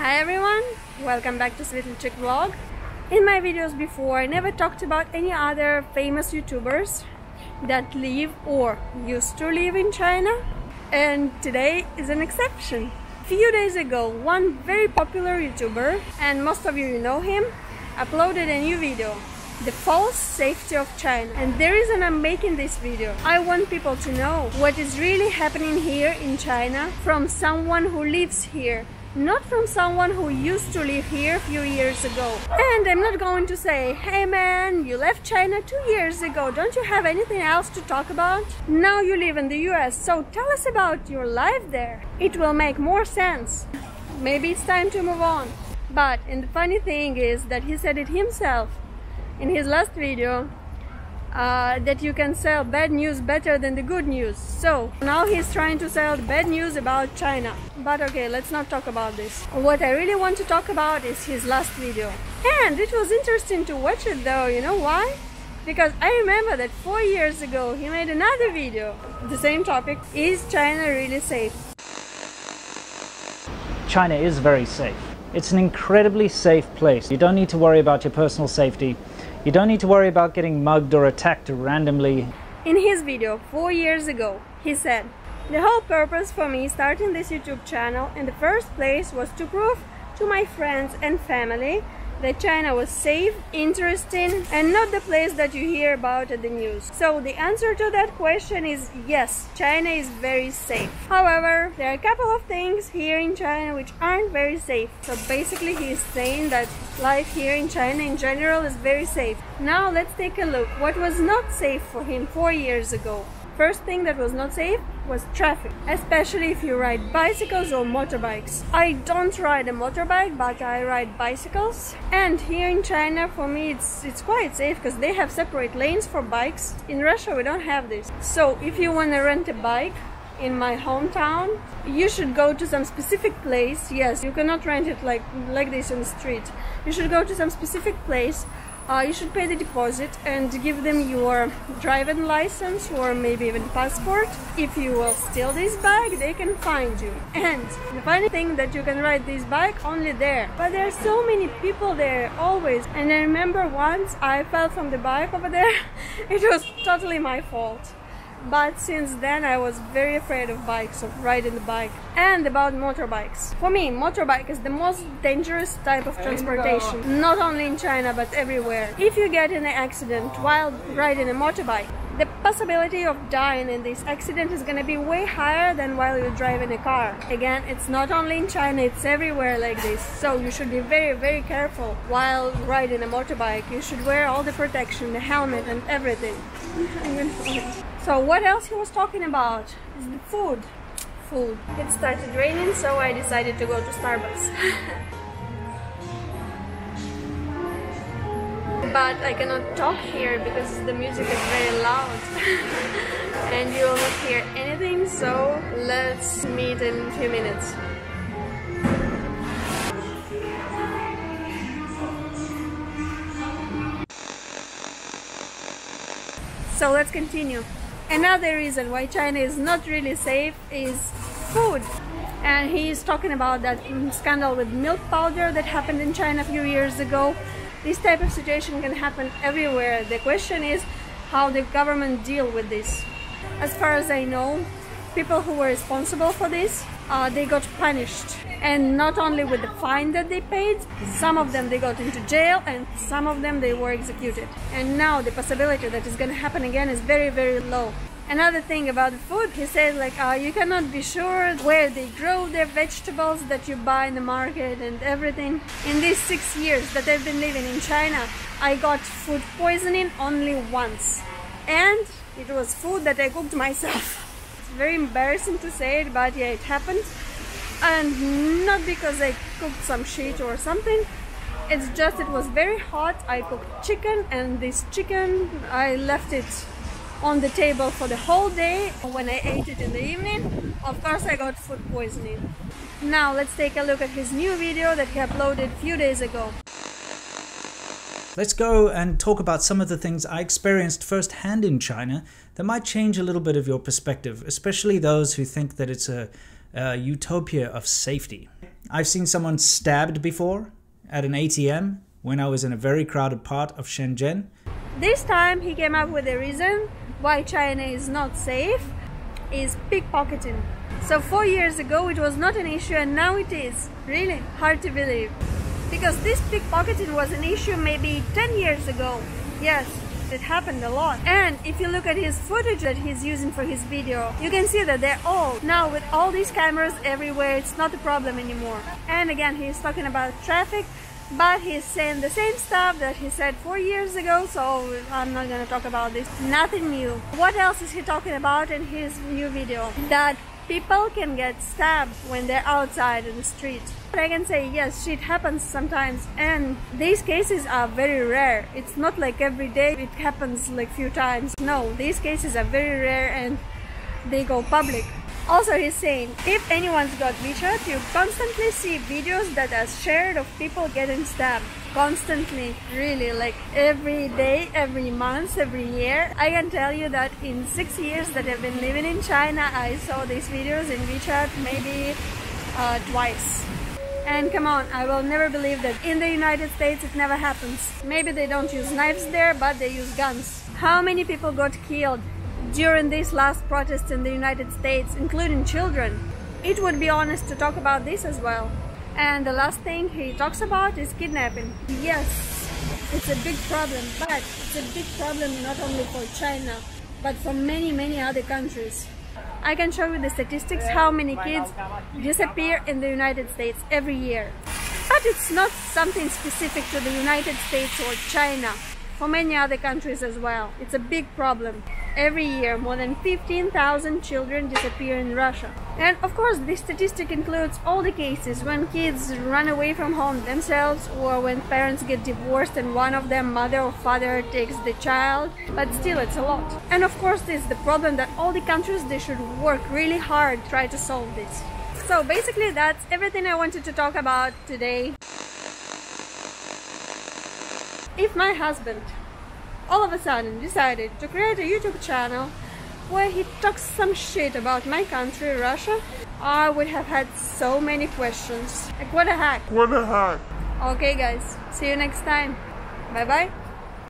Hi everyone, welcome back to Sweet Chick Vlog. In my videos before, I never talked about any other famous YouTubers that live or used to live in China. And today is an exception. A few days ago, one very popular YouTuber, and most of you know him, uploaded a new video the false safety of China. And the reason I'm making this video, I want people to know what is really happening here in China from someone who lives here not from someone who used to live here a few years ago. And I'm not going to say, hey man, you left China two years ago, don't you have anything else to talk about? Now you live in the US, so tell us about your life there. It will make more sense. Maybe it's time to move on. But and the funny thing is that he said it himself in his last video uh, that you can sell bad news better than the good news. So now he's trying to sell bad news about China. But okay, let's not talk about this. What I really want to talk about is his last video. And it was interesting to watch it though, you know why? Because I remember that four years ago he made another video, the same topic, is China really safe? China is very safe. It's an incredibly safe place. You don't need to worry about your personal safety. You don't need to worry about getting mugged or attacked randomly. In his video four years ago, he said, The whole purpose for me starting this YouTube channel in the first place was to prove to my friends and family that China was safe, interesting, and not the place that you hear about at the news. So the answer to that question is yes, China is very safe. However, there are a couple of things here in China which aren't very safe. So basically he's saying that life here in China in general is very safe. Now let's take a look what was not safe for him four years ago. First thing that was not safe was traffic, especially if you ride bicycles or motorbikes. I don't ride a motorbike, but I ride bicycles. And here in China, for me, it's it's quite safe because they have separate lanes for bikes. In Russia, we don't have this. So if you want to rent a bike, in my hometown you should go to some specific place yes you cannot rent it like like this on the street you should go to some specific place uh, you should pay the deposit and give them your driving license or maybe even passport. If you will steal this bike, they can find you. And the funny thing that you can ride this bike only there. But there are so many people there always. And I remember once I fell from the bike over there. it was totally my fault but since then I was very afraid of bikes, of riding the bike. And about motorbikes. For me, motorbike is the most dangerous type of transportation, not only in China but everywhere. If you get in an accident while riding a motorbike, the possibility of dying in this accident is gonna be way higher than while you're driving a car. Again, it's not only in China, it's everywhere like this. So you should be very, very careful while riding a motorbike. You should wear all the protection, the helmet and everything. So what else he was talking about is the food. Food. It started raining, so I decided to go to Starbucks. but I cannot talk here because the music is very loud and you will not hear anything so let's meet in a few minutes. So let's continue. Another reason why China is not really safe is food. And he's talking about that scandal with milk powder that happened in China a few years ago. This type of situation can happen everywhere. The question is how the government deal with this. As far as I know, people who were responsible for this, uh, they got punished. And not only with the fine that they paid, some of them they got into jail and some of them they were executed. And now the possibility that it's going to happen again is very, very low. Another thing about the food, he says like uh, you cannot be sure where they grow their vegetables that you buy in the market and everything. In these six years that I've been living in China, I got food poisoning only once. And it was food that I cooked myself. It's very embarrassing to say it, but yeah, it happened. And not because I cooked some shit or something. It's just it was very hot. I cooked chicken and this chicken, I left it on the table for the whole day. When I ate it in the evening, of course I got food poisoning. Now let's take a look at his new video that he uploaded a few days ago. Let's go and talk about some of the things I experienced firsthand in China that might change a little bit of your perspective, especially those who think that it's a a utopia of safety. I've seen someone stabbed before at an ATM when I was in a very crowded part of Shenzhen. This time he came up with a reason why China is not safe is pickpocketing. So four years ago it was not an issue and now it is. Really hard to believe. Because this pickpocketing was an issue maybe 10 years ago. Yes, it happened a lot. And if you look at his footage that he's using for his video, you can see that they're old. Now with all these cameras everywhere, it's not a problem anymore. And again, he's talking about traffic, but he's saying the same stuff that he said four years ago, so I'm not gonna talk about this. Nothing new. What else is he talking about in his new video? That people can get stabbed when they're outside in the street. but I can say yes, shit happens sometimes and these cases are very rare. It's not like every day it happens like few times. No, these cases are very rare and they go public. Also, he's saying, if anyone's got WeChat, you constantly see videos that are shared of people getting stabbed. Constantly, really, like every day, every month, every year. I can tell you that in six years that I've been living in China, I saw these videos in WeChat maybe uh, twice. And come on, I will never believe that in the United States it never happens. Maybe they don't use knives there, but they use guns. How many people got killed during these last protests in the United States, including children. It would be honest to talk about this as well. And the last thing he talks about is kidnapping. Yes, it's a big problem, but it's a big problem not only for China, but for many, many other countries. I can show you the statistics how many kids disappear in the United States every year. But it's not something specific to the United States or China for many other countries as well. It's a big problem. Every year, more than 15,000 children disappear in Russia. And of course, this statistic includes all the cases when kids run away from home themselves or when parents get divorced and one of them, mother or father, takes the child. But still, it's a lot. And of course, this is the problem that all the countries, they should work really hard to try to solve this. So basically, that's everything I wanted to talk about today if my husband all of a sudden decided to create a YouTube channel where he talks some shit about my country, Russia, I would have had so many questions. Like, what a hack. What a hack. Okay, guys. See you next time. Bye bye.